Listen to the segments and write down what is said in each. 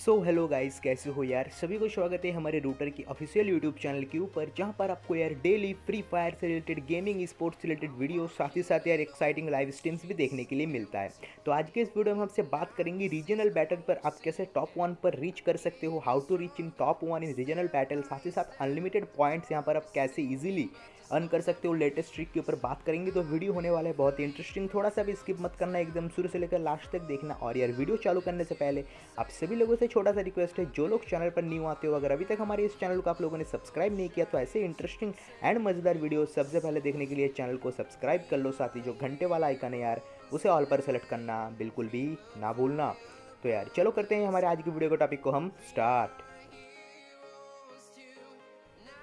So hello guys कैसे हो यार? सभी को स्वागत है हमारे रूटर की ऑफिशियल यूट्यूब चैनल के ऊपर, जहाँ पर आपको यार डेली फ्री फायर से related gaming sports related video साथ ही साथ यार एक्साइटिंग लाइव स्ट्रीम्स भी देखने के लिए मिलता है। तो आज के इस वीडियो में हमसे बात करेंगे रीजनल बैटल पर आप कैसे टॉप वन पर रीच कर सकते हो how to reach in top one in regional battle साथ ही साथ अनलिमिटेड पॉइंट्स यहाँ पर आप कैसे ईजिली अर्न कर सकते हो लेटेस्ट ट्रिक के ऊपर बात करेंगे तो वीडियो होने वाला है, बहुत ही इंटरेस्टिंग थोड़ा सा भी स्किप मत करना, एकदम शुरू से लेकर लास्ट तक देखना। और यार वीडियो चालू करने से पहले आप सभी लोगों से छोटा सा रिक्वेस्ट है, जो लोग चैनल पर न्यू आते हो, अगर अभी तक हमारे इस चैनल को आप लोगों ने सब्सक्राइब नहीं किया तो ऐसे इंटरेस्टिंग एंड मज़ेदार वीडियो सबसे पहले देखने के लिए चैनल को सब्सक्राइब कर लो। साथ ही जो घंटे वाला आइकन है यार, उसे ऑल पर सेलेक्ट करना बिल्कुल भी ना भूलना। तो यार, चलो करते हैं हमारे आज की वीडियो के टॉपिक को हम स्टार्ट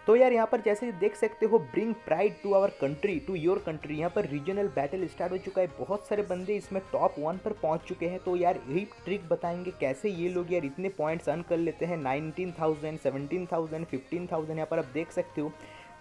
तो यार यहाँ पर जैसे देख सकते हो bring pride to our country to your country यहाँ पर रीजनल बैटल स्टार्ट हो चुका है। बहुत सारे बंदे इसमें टॉप वन पर पहुँच चुके हैं। तो यार यही ट्रिक बताएँगे कैसे ये लोग यार इतने पॉइंट्स अर्न कर लेते हैं। Nineteen thousand seventeen thousand fifteen thousand यहाँ पर आप देख सकते हो।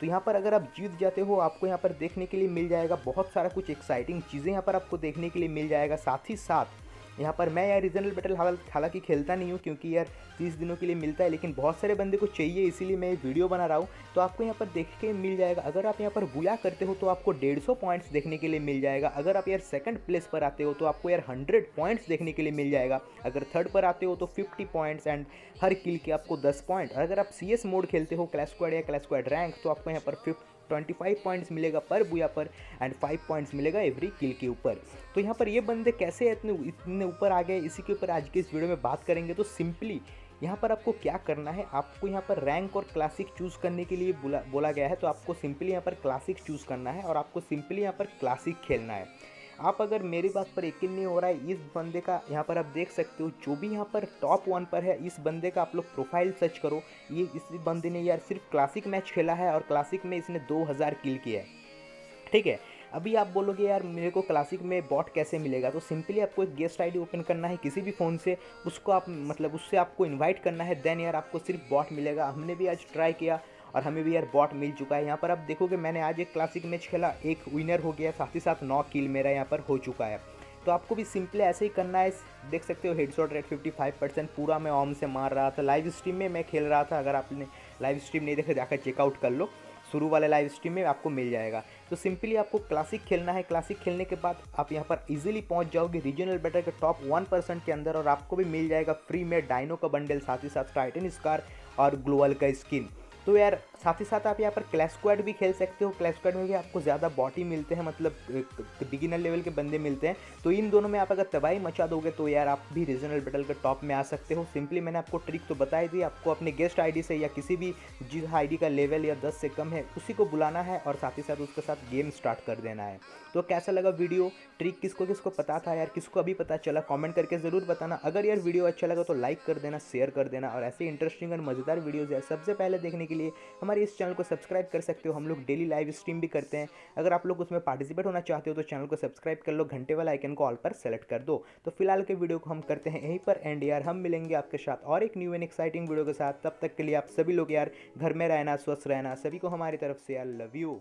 तो यहाँ पर अगर आप जीत जाते हो, आपको यहाँ पर देखने के लिए मिल जाएगा। बहुत सारा कुछ एक्साइटिंग चीज़ें यहाँ पर आपको देखने के लिए मिल जाएगा। साथ ही साथ यहाँ पर मैं यार रीजनल बैटल हालाँकि खेलता नहीं हूँ क्योंकि यार तीस दिनों के लिए मिलता है, लेकिन बहुत सारे बंदे को चाहिए, इसीलिए मैं वीडियो बना रहा हूँ। तो आपको यहाँ पर देख के मिल जाएगा। अगर आप यहाँ पर बुला करते हो तो आपको डेढ़ सौ पॉइंट्स देखने के लिए मिल जाएगा। अगर आप यार सेकंड प्लेस पर आते हो तो आपको यार हंड्रेड पॉइंट्स देखने के लिए मिल जाएगा। अगर थर्ड पर आते हो तो फिफ्टी पॉइंट्स एंड हर किल के आपको दस पॉइंट अगर आप सीएस मोड खेलते हो क्लास स्क्वाड या क्लास स्क्वाड रैंक तो आपको यहाँ पर फिफ्ट ट्वेंटी फाइव पॉइंट्स मिलेगा पर बुया पर एंड फाइव पॉइंट्स मिलेगा एवरी किल के ऊपर। तो यहाँ पर ये बंदे कैसे इतने इतने ऊपर आ गए, इसी के ऊपर आज के इस वीडियो में बात करेंगे। तो सिंपली यहाँ पर आपको क्या करना है, आपको यहाँ पर रैंक और क्लासिक चूज़ करने के लिए बोला बोला गया है। तो आपको सिंपली यहाँ पर क्लासिक चूज़ करना है और आपको सिंपली यहाँ पर क्लासिक खेलना है। आप अगर मेरी बात पर यकीन नहीं हो रहा है, इस बंदे का यहाँ पर आप देख सकते हो, जो भी यहाँ पर टॉप वन पर है, इस बंदे का आप लोग प्रोफ़ाइल सर्च करो। ये इस बंदे ने यार सिर्फ़ क्लासिक मैच खेला है और क्लासिक में इसने 2000 किल किया है। ठीक है? अभी आप बोलोगे, यार, मेरे को क्लासिक में बॉट कैसे मिलेगा? तो सिंपली आपको एक गेस्ट आईडी ओपन करना है किसी भी फ़ोन से। उसको आप मतलब उससे आपको इनवाइट करना है। देन यार आपको सिर्फ़ बॉट मिलेगा। हमने भी आज ट्राई किया। और हमें भी यार बॉट मिल चुका है यहाँ पर। आप देखोगे मैंने आज एक क्लासिक मैच खेला, एक विनर हो गया, साथ ही साथ नौ किल मेरा यहाँ पर हो चुका है। तो आपको भी सिंपली ऐसे ही करना है, देख सकते हो head shot rate fifty five percent पूरा मैं ऑम से मार रहा था। लाइव स्ट्रीम में मैं खेल रहा था, अगर आपने लाइव स्ट्रीम नहीं देखा जाकर चेकआउट कर लो। शुरू वाले लाइव स्ट्रीम में आपको मिल जाएगा। तो सिंपली आपको क्लासिक खेलना है। क्लासिक खेलने के बाद आप यहाँ पर इजीली पहुँच जाओगे रीजनल बैटर के टॉप वन परसेंट के अंदर और आपको भी मिल जाएगा फ्री में डाइनो का बंडल साथ ही साथ टाइटन स्कार और ग्लोअल का स्किन तो यार, साथ ही साथ आप यहाँ पर क्लैश स्क्वाड भी खेल सकते हो। क्लैश स्क्वाड में भी आपको ज़्यादा बॉटी मिलते हैं मतलब बिगिनर लेवल के बंदे मिलते हैं। तो इन दोनों में आप अगर तबाही मचा दोगे तो यार आप भी रीजनल बैटल के टॉप में आ सकते हो। सिंपली मैंने आपको ट्रिक तो बताई दी, आपको अपने गेस्ट आईडी से या किसी भी जिस आईडी का लेवल या दस से कम है, उसी को बुलाना है और साथ ही साथ उसके साथ गेम स्टार्ट कर देना है। तो कैसा लगा वीडियो ट्रिक किसको किसको पता था यार? किसको अभी पता चला? कॉमेंट करके ज़रूर बताना। अगर यार वीडियो अच्छा लगा तो लाइक कर देना शेयर कर देना और ऐसे इंटरेस्टिंग और मज़ेदार वीडियोज़ है सबसे पहले देखने के लिए हमारे इस चैनल को सब्सक्राइब कर सकते हो। हम लोग डेली लाइव स्ट्रीम भी करते हैं। अगर आप लोग उसमें पार्टिसिपेट होना चाहते हो तो चैनल को सब्सक्राइब कर लो, घंटे वाला आइकन को ऑल पर सेलेक्ट कर दो। तो फ़िलहाल के वीडियो को हम करते हैं यहीं पर एंड यार। हम मिलेंगे आपके साथ और एक न्यू एंड एक्साइटिंग वीडियो के साथ। तब तक के लिए आप सभी लोग यार, घर में रहना, स्वस्थ रहना, सभी को हमारी तरफ़ से यार लव यू